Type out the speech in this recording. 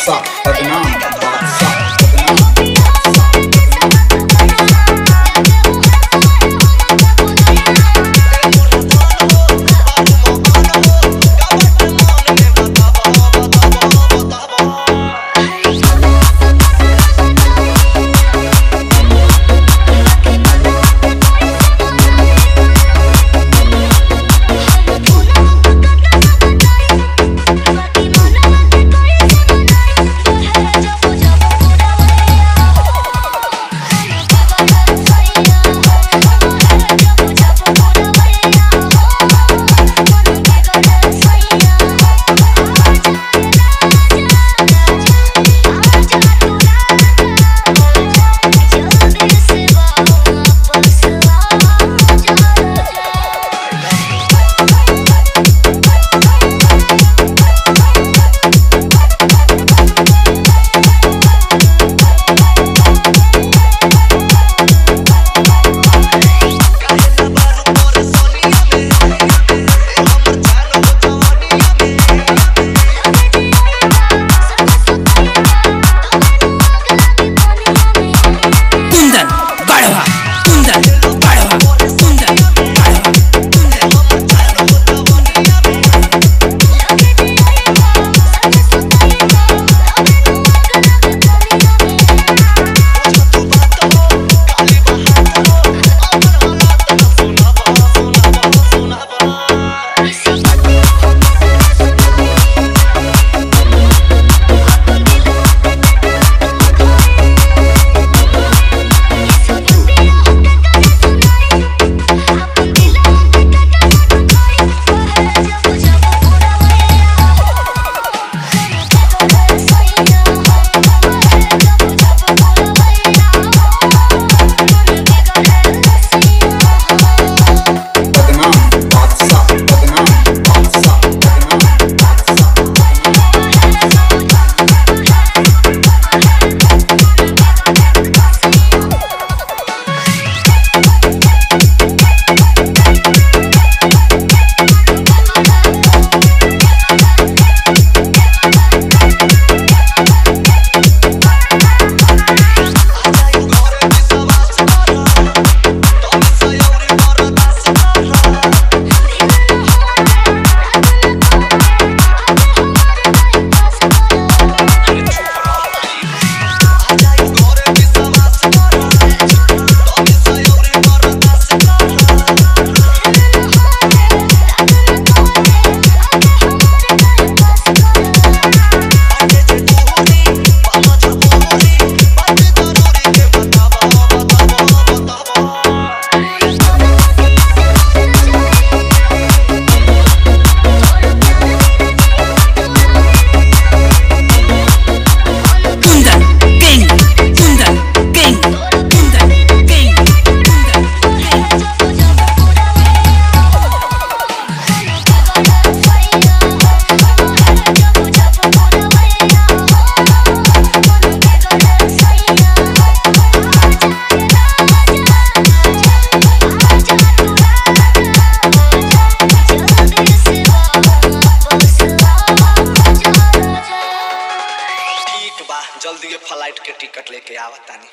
Stop. Ticket लेके आवतानी